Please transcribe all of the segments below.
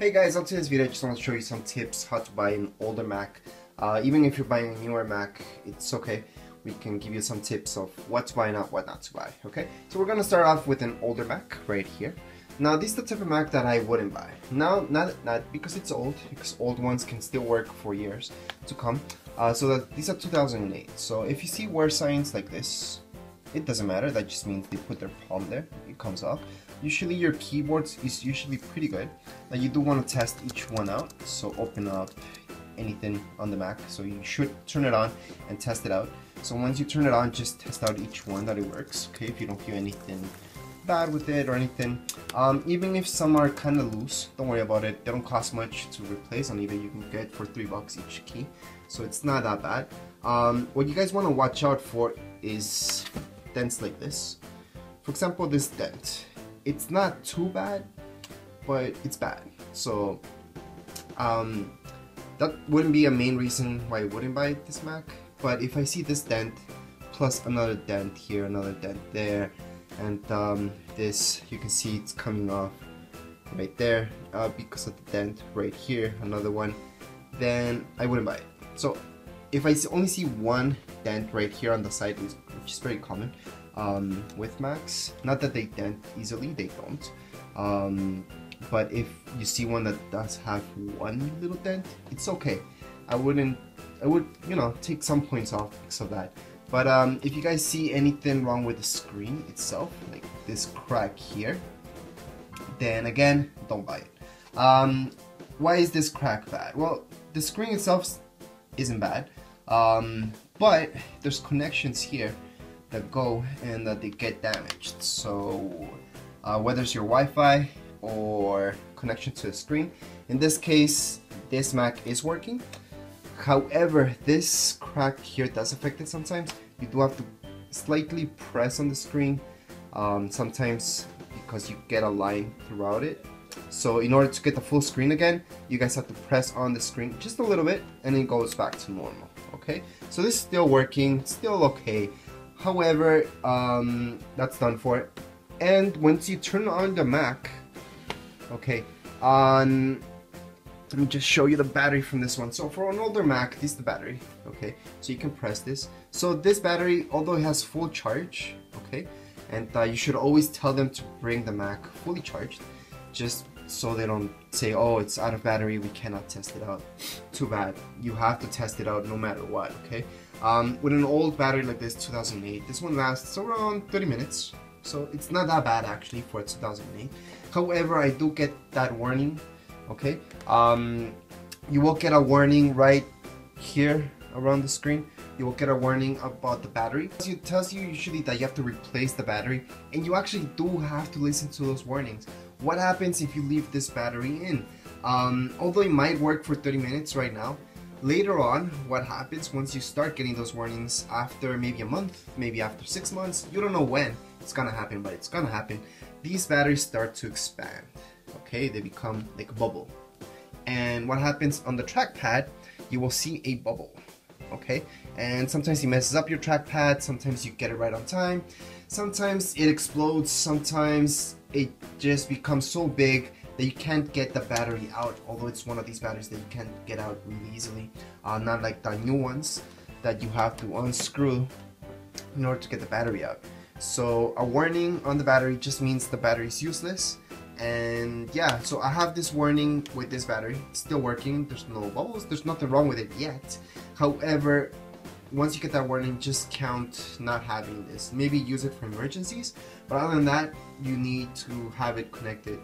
Hey guys, on today's video I just want to show you some tips how to buy an older Mac. Uh, even if you're buying a newer Mac, it's okay. We can give you some tips of what to buy and what not to buy, okay? So we're gonna start off with an older Mac right here. Now this is the type of Mac that I wouldn't buy. Now, not, not because it's old, because old ones can still work for years to come. Uh, so that these are 2008. So if you see wear signs like this, it doesn't matter, that just means they put their palm there, it comes off. Usually your keyboards is usually pretty good. Now you do want to test each one out, so open up anything on the Mac. So you should turn it on and test it out. So once you turn it on, just test out each one that it works, okay? If you don't feel anything bad with it or anything. Um, even if some are kind of loose, don't worry about it. They don't cost much to replace on eBay. You can get for three bucks each key, so it's not that bad. Um, what you guys want to watch out for is dents like this. For example, this dent it's not too bad, but it's bad. So um, that wouldn't be a main reason why I wouldn't buy this Mac. But if I see this dent plus another dent here, another dent there, and um, this you can see it's coming off right there uh, because of the dent right here, another one, then I wouldn't buy it. So if I only see one dent right here on the side, which is very common, um, with Macs. Not that they dent easily, they don't. Um, but if you see one that does have one little dent, it's okay. I wouldn't, I would, you know, take some points off because of that. But um, if you guys see anything wrong with the screen itself, like this crack here, then again, don't buy it. Um, why is this crack bad? Well, the screen itself isn't bad, um, but there's connections here that go and that they get damaged. So uh, whether it's your Wi-Fi or connection to the screen, in this case, this Mac is working. However, this crack here does affect it sometimes. You do have to slightly press on the screen, um, sometimes because you get a line throughout it. So in order to get the full screen again, you guys have to press on the screen just a little bit and it goes back to normal, okay? So this is still working, still okay. However, um, that's done for it. And once you turn on the Mac, okay, on, let me just show you the battery from this one. So for an older Mac, this is the battery, okay, so you can press this. So this battery, although it has full charge, okay, and uh, you should always tell them to bring the Mac fully charged, just so they don't say, oh, it's out of battery, we cannot test it out. Too bad. You have to test it out no matter what, okay? Um, with an old battery like this, 2008, this one lasts around 30 minutes. So it's not that bad actually for 2008. However, I do get that warning, okay? Um, you will get a warning right here around the screen. You will get a warning about the battery. It tells you usually that you have to replace the battery and you actually do have to listen to those warnings. What happens if you leave this battery in? Um, although it might work for 30 minutes right now, Later on, what happens once you start getting those warnings after maybe a month, maybe after six months, you don't know when it's gonna happen, but it's gonna happen. These batteries start to expand, okay? They become like a bubble. And what happens on the trackpad, you will see a bubble, okay? And sometimes it messes up your trackpad, sometimes you get it right on time, sometimes it explodes, sometimes it just becomes so big that you can't get the battery out, although it's one of these batteries that you can't get out really easily. Uh, not like the new ones that you have to unscrew in order to get the battery out. So a warning on the battery just means the battery is useless. And yeah, so I have this warning with this battery. It's still working. There's no bubbles. There's nothing wrong with it yet. However, once you get that warning, just count not having this. Maybe use it for emergencies, but other than that, you need to have it connected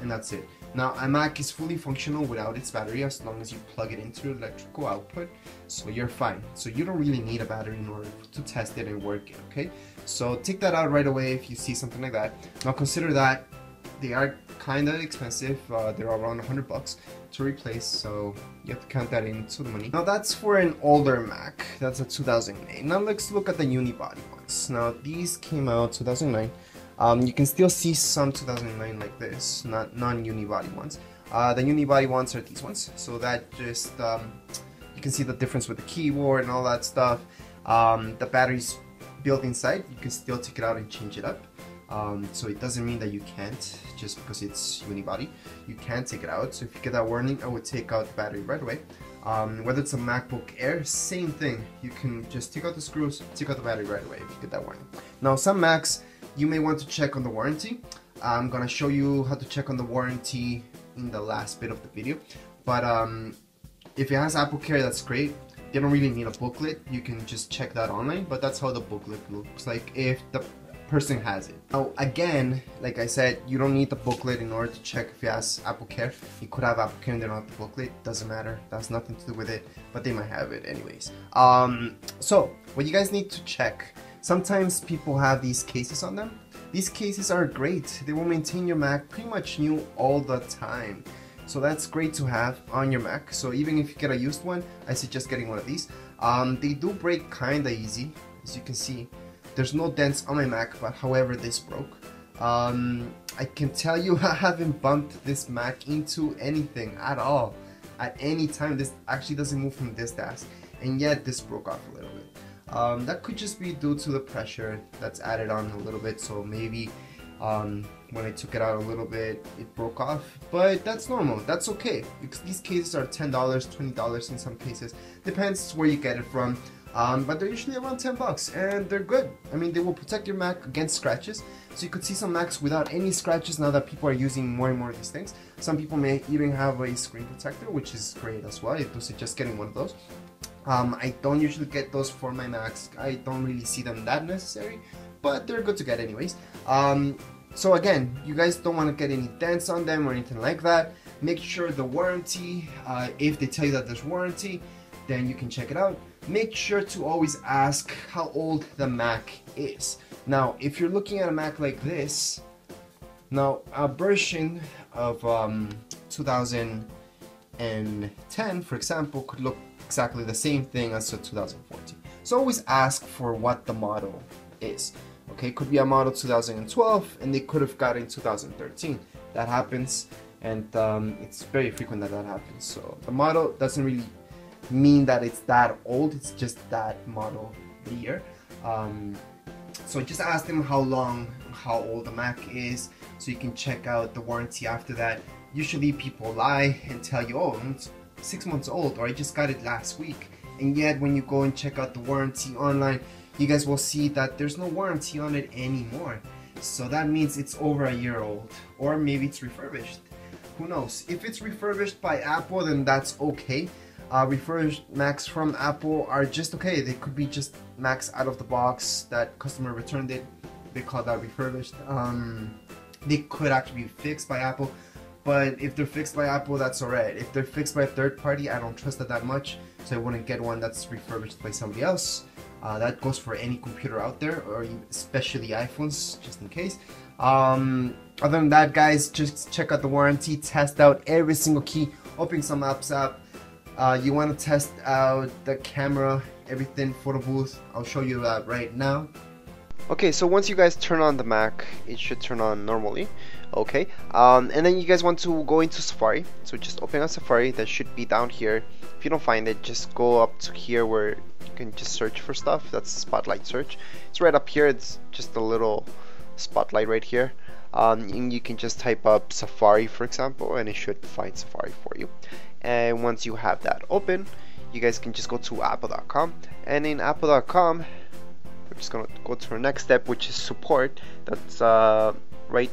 and that's it. Now a Mac is fully functional without its battery as long as you plug it into electrical output, so you're fine. So you don't really need a battery in order to test it and work it, okay? So take that out right away if you see something like that. Now consider that they are kind of expensive, uh, they're around 100 bucks to replace, so you have to count that into the money. Now that's for an older Mac, that's a 2008. Now let's look at the unibody ones. Now these came out 2009. Um, you can still see some 2009 like this, not non-unibody ones. Uh, the unibody ones are these ones, so that just, um, you can see the difference with the keyboard and all that stuff. Um, the battery's built inside, you can still take it out and change it up. Um, so it doesn't mean that you can't just because it's unibody. You can take it out. So if you get that warning, I would take out the battery right away. Um, whether it's a MacBook Air, same thing. You can just take out the screws, take out the battery right away if you get that warning. Now some Macs, you may want to check on the warranty. I'm gonna show you how to check on the warranty in the last bit of the video. But um, if it has Apple Care, that's great. You don't really need a booklet. You can just check that online, but that's how the booklet looks like if the person has it. Now again, like I said, you don't need the booklet in order to check if it has Apple Care. You could have Apple Care and they don't have the booklet. Doesn't matter. That's nothing to do with it, but they might have it anyways. Um, so what you guys need to check. Sometimes people have these cases on them. These cases are great. They will maintain your Mac pretty much new all the time. So that's great to have on your Mac. So even if you get a used one, I suggest getting one of these. Um, they do break kinda easy, as you can see. There's no dents on my Mac, but however this broke. Um, I can tell you I haven't bumped this Mac into anything at all. At any time, this actually doesn't move from this desk, and yet this broke off a little bit. Um, that could just be due to the pressure that's added on a little bit, so maybe um, when I took it out a little bit, it broke off, but that's normal. That's okay because these cases are $10, $20 in some cases. Depends where you get it from. Um, but they're usually around 10 bucks and they're good. I mean, they will protect your Mac against scratches. So you could see some Macs without any scratches now that people are using more and more of these things. Some people may even have a screen protector, which is great as well. I do suggest getting one of those. Um, I don't usually get those for my Macs. I don't really see them that necessary, but they're good to get anyways. Um, so again, you guys don't want to get any dents on them or anything like that. Make sure the warranty, uh, if they tell you that there's warranty, then you can check it out. Make sure to always ask how old the Mac is. Now, if you're looking at a Mac like this, now a version of um, 2010, for example, could look exactly the same thing as the 2014. So always ask for what the model is. Okay, could be a model 2012 and they could have got in 2013. That happens and um, it's very frequent that that happens. So the model doesn't really mean that it's that old, it's just that model year. Um, so just ask them how long, how old the Mac is so you can check out the warranty after that. Usually people lie and tell you, oh, six months old or I just got it last week. And yet when you go and check out the warranty online, you guys will see that there's no warranty on it anymore. So that means it's over a year old or maybe it's refurbished. Who knows? If it's refurbished by Apple then that's okay. Uh, refurbished Macs from Apple are just okay. They could be just Macs out of the box that customer returned it. They call that refurbished. Um, they could actually be fixed by Apple. But if they're fixed by Apple, that's alright. If they're fixed by a third party, I don't trust it that much. So I wouldn't get one that's refurbished by somebody else. Uh, that goes for any computer out there, or especially iPhones, just in case. Um, other than that, guys, just check out the warranty, test out every single key, open some apps up. Uh, you want to test out the camera, everything, photo booth. I'll show you that right now. Okay, so once you guys turn on the Mac, it should turn on normally. Okay, um, and then you guys want to go into Safari. So just open up Safari. That should be down here. If you don't find it, just go up to here where you can just search for stuff. That's Spotlight search. It's right up here. It's just a little spotlight right here. Um, and you can just type up Safari, for example, and it should find Safari for you. And once you have that open, you guys can just go to apple.com. And in apple.com, we're just gonna go to our next step which is support that's uh, right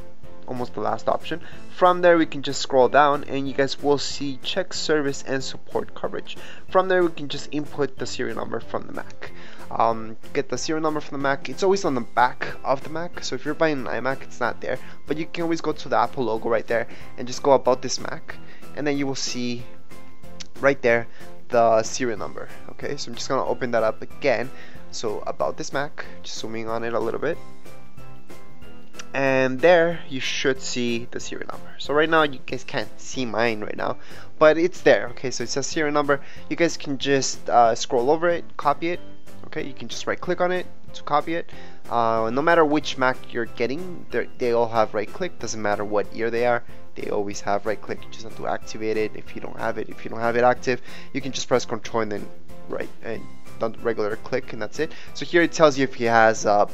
almost the last option. From there we can just scroll down and you guys will see check service and support coverage. From there we can just input the serial number from the Mac. Um, get the serial number from the Mac. It's always on the back of the Mac so if you're buying an iMac it's not there. But you can always go to the Apple logo right there and just go about this Mac and then you will see right there the serial number okay? So I'm just gonna open that up again. So about this Mac, just zooming on it a little bit. And there you should see the serial number. So right now you guys can't see mine right now, but it's there. Okay, so it says serial number. You guys can just uh, scroll over it, copy it. Okay, you can just right click on it to copy it. Uh, no matter which Mac you're getting, they all have right click. Doesn't matter what year they are they always have right click you just have to activate it if you don't have it if you don't have it active you can just press control and then right and regular click and that's it so here it tells you if he has uh,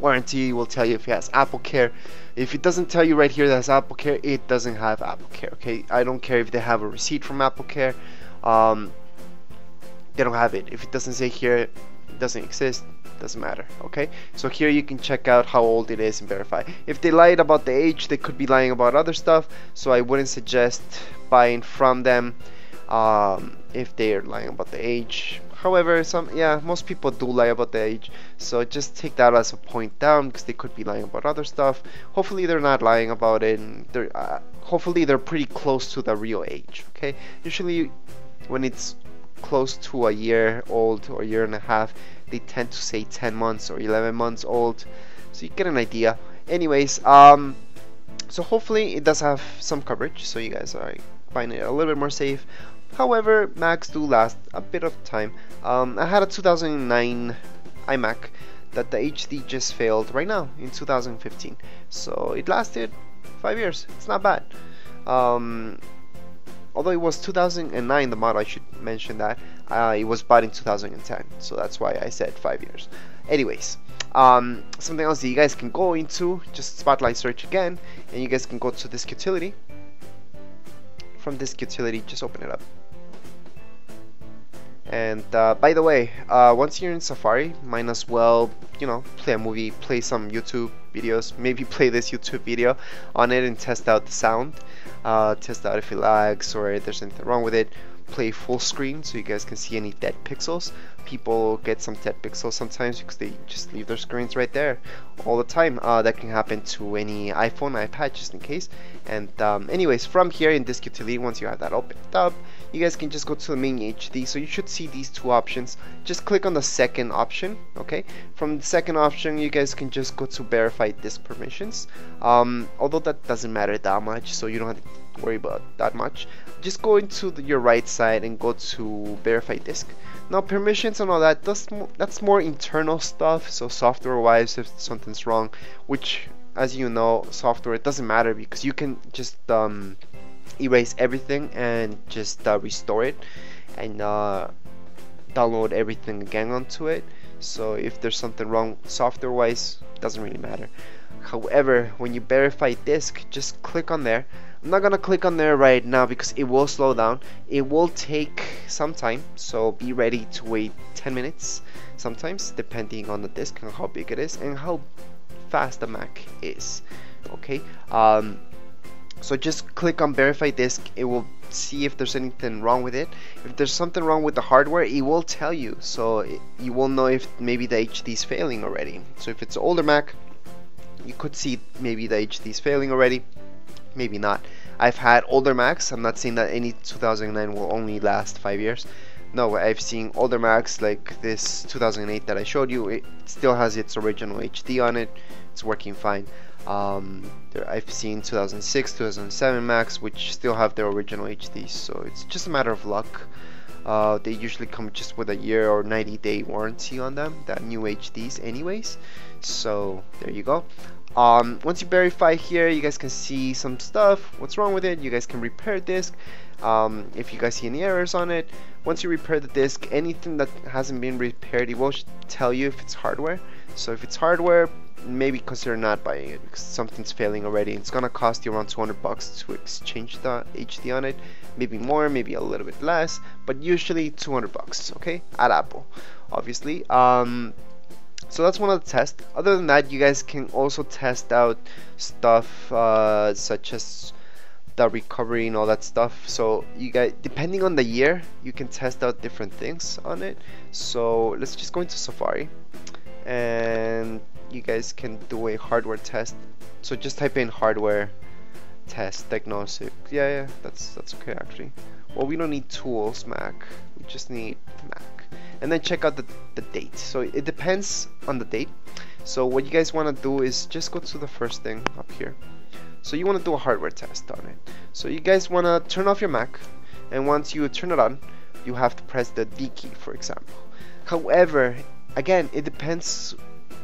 warranty will tell you if it has Apple Care. If it doesn't tell you right here that has Apple Care, it doesn't have Apple Care. Okay, I don't care if they have a receipt from Apple Care. Um, they don't have it. If it doesn't say here, it doesn't exist. Doesn't matter. Okay, so here you can check out how old it is and verify. If they lied about the age, they could be lying about other stuff. So I wouldn't suggest buying from them um, if they are lying about the age However, some yeah, most people do lie about the age, so just take that as a point down because they could be lying about other stuff. Hopefully, they're not lying about it. And they're uh, hopefully they're pretty close to the real age. Okay, usually when it's close to a year old or a year and a half, they tend to say 10 months or 11 months old, so you get an idea. Anyways, um, so hopefully it does have some coverage, so you guys are finding it a little bit more safe. However, Macs do last a bit of time. Um, I had a 2009 iMac that the HD just failed right now in 2015. So it lasted five years. It's not bad. Um, although it was 2009 the model, I should mention that. Uh, it was bought in 2010, so that's why I said five years. Anyways, um, something else that you guys can go into, just Spotlight search again, and you guys can go to Disk Utility. From Disk Utility, just open it up. And uh, by the way, uh, once you're in Safari, might as well, you know, play a movie, play some YouTube videos, maybe play this YouTube video on it and test out the sound, uh, test out if it lags or if there's anything wrong with it. Play full screen so you guys can see any dead pixels. People get some dead pixels sometimes because they just leave their screens right there all the time. Uh, that can happen to any iPhone, iPad, just in case. And um, anyways, from here in Disk Utility, once you have that opened up, you guys can just go to the main HD so you should see these two options. Just click on the second option okay? From the second option you guys can just go to verify disk permissions. Um, although that doesn't matter that much so you don't have to worry about that much. Just go into the, your right side and go to verify disk. Now permissions and all that that's, that's more internal stuff so software wise if something's wrong which as you know software it doesn't matter because you can just um, erase everything and just uh, restore it and uh, download everything again onto it. So if there's something wrong software wise doesn't really matter. However when you verify disk just click on there. I'm not gonna click on there right now because it will slow down. It will take some time so be ready to wait 10 minutes sometimes depending on the disk and how big it is and how fast the Mac is. Okay um, so just click on verify disk. It will see if there's anything wrong with it. If there's something wrong with the hardware it will tell you. So you will know if maybe the HD is failing already. So if it's older Mac you could see maybe the HD is failing already. Maybe not. I've had older Macs. I'm not saying that any 2009 will only last five years. No I've seen older Macs like this 2008 that I showed you. It still has its original HD on it. It's working fine um, there, I've seen 2006, 2007 Macs which still have their original HDs, so it's just a matter of luck. Uh, they usually come just with a year or 90 day warranty on them, that new HDs anyways. So there you go. Um, once you verify here, you guys can see some stuff, what's wrong with it, you guys can repair disk. Um, if you guys see any errors on it, once you repair the disk, anything that hasn't been repaired, it will tell you if it's hardware. So if it's hardware, maybe consider not buying it because something's failing already. It's gonna cost you around 200 bucks to exchange the HD on it. Maybe more, maybe a little bit less, but usually 200 bucks. Okay, at Apple, obviously. Um, so that's one of the tests. Other than that, you guys can also test out stuff uh, such as the recovery and all that stuff. So you guys, depending on the year, you can test out different things on it. So let's just go into Safari and you guys can do a hardware test. So just type in hardware test diagnostic. Yeah yeah that's that's okay actually. Well we don't need tools Mac. We just need Mac. And then check out the, the date. So it depends on the date. So what you guys want to do is just go to the first thing up here. So you want to do a hardware test on it. So you guys want to turn off your Mac and once you turn it on you have to press the D key for example. However again it depends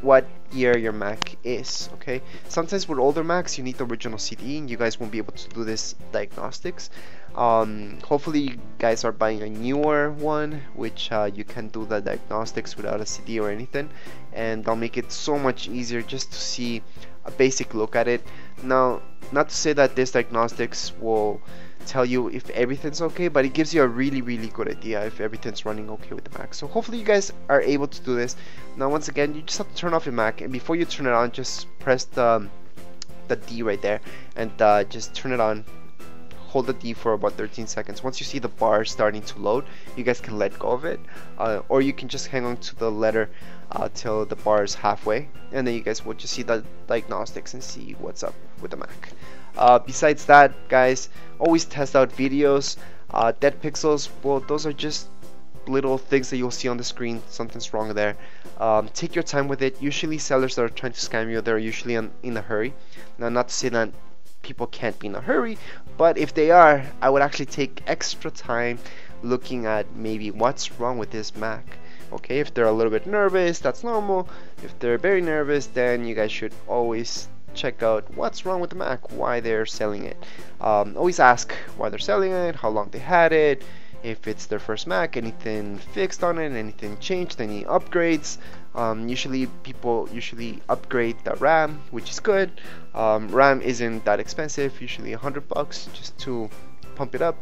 what year your Mac is okay? Sometimes with older Macs you need the original CD and you guys won't be able to do this diagnostics. Um, hopefully you guys are buying a newer one which uh, you can do the diagnostics without a CD or anything and they'll make it so much easier just to see a basic look at it. Now not to say that this diagnostics will tell you if everything's okay but it gives you a really really good idea if everything's running okay with the Mac. So hopefully you guys are able to do this. Now once again you just have to turn off your Mac and before you turn it on just press the, the D right there and uh, just turn it on. Hold the D for about 13 seconds. Once you see the bar starting to load you guys can let go of it uh, or you can just hang on to the letter uh, till the bar is halfway and then you guys will just see the diagnostics and see what's up with the Mac uh, besides that, guys, always test out videos. Uh, dead pixels, well, those are just little things that you'll see on the screen. Something's wrong there. Um, take your time with it. Usually, sellers that are trying to scam you, they're usually in, in a hurry. Now, not to say that people can't be in a hurry, but if they are, I would actually take extra time looking at maybe what's wrong with this Mac. Okay, if they're a little bit nervous, that's normal. If they're very nervous, then you guys should always check out what's wrong with the Mac, why they're selling it. Um, always ask why they're selling it, how long they had it, if it's their first Mac, anything fixed on it, anything changed, any upgrades. Um, usually people usually upgrade the RAM, which is good. Um, RAM isn't that expensive, usually 100 bucks just to pump it up.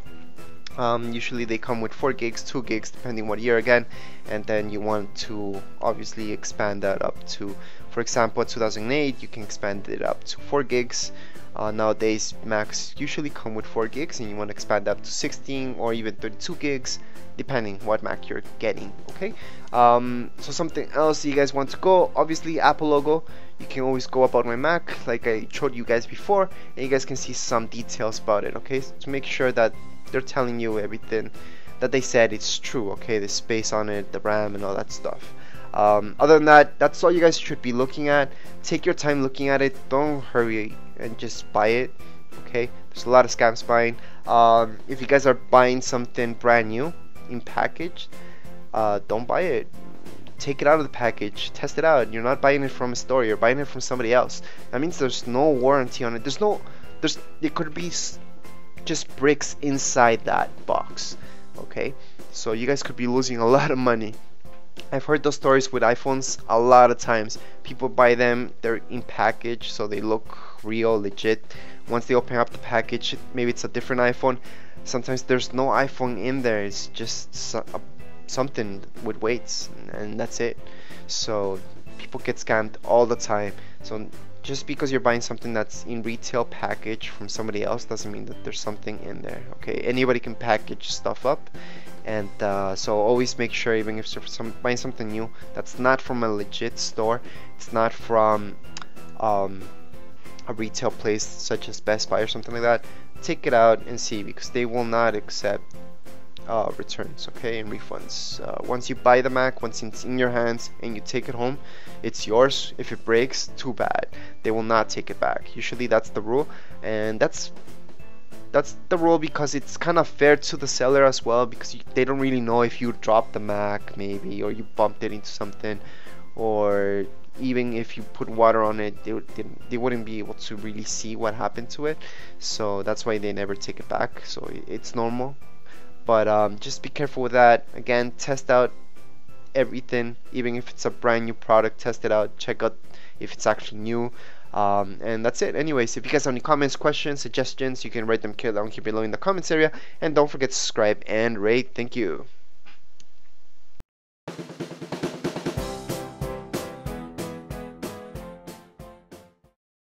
Um, usually they come with 4 gigs, 2 gigs depending what year again and then you want to obviously expand that up to for example 2008 you can expand it up to 4 gigs. Uh, nowadays Macs usually come with 4 gigs and you want to expand up to 16 or even 32 gigs depending what Mac you're getting okay? Um, so something else you guys want to go obviously Apple logo. You can always go about my Mac like I showed you guys before and you guys can see some details about it okay? So to make sure that they're telling you everything that they said it's true okay? The space on it the RAM and all that stuff um, other than that that's all you guys should be looking at. Take your time looking at it. Don't hurry and just buy it okay? There's a lot of scams buying. Um, if you guys are buying something brand new in package uh, don't buy it. Take it out of the package. Test it out. You're not buying it from a store. You're buying it from somebody else. That means there's no warranty on it. There's no there's it could be just bricks inside that box okay? So you guys could be losing a lot of money I've heard those stories with iPhones a lot of times. People buy them they're in package so they look real legit. Once they open up the package maybe it's a different iPhone. Sometimes there's no iPhone in there it's just a, uh, something with weights and that's it. So people get scammed all the time. So just because you're buying something that's in retail package from somebody else doesn't mean that there's something in there okay? Anybody can package stuff up and uh, so always make sure even if you're some, buying something new that's not from a legit store. It's not from um, a retail place such as Best Buy or something like that. Take it out and see because they will not accept uh, returns okay and refunds. Uh, once you buy the Mac once it's in your hands and you take it home it's yours. If it breaks too bad. They will not take it back. Usually that's the rule and that's that's the rule because it's kind of fair to the seller as well because you, they don't really know if you dropped the Mac maybe or you bumped it into something or even if you put water on it they, they, they wouldn't be able to really see what happened to it. So that's why they never take it back so it's normal. But um, just be careful with that. Again test out everything even if it's a brand new product test it out check out if it's actually new um, and that's it. Anyways, if you guys have any comments, questions, suggestions, you can write them down here below in the comments area. And don't forget to subscribe and rate. Thank you.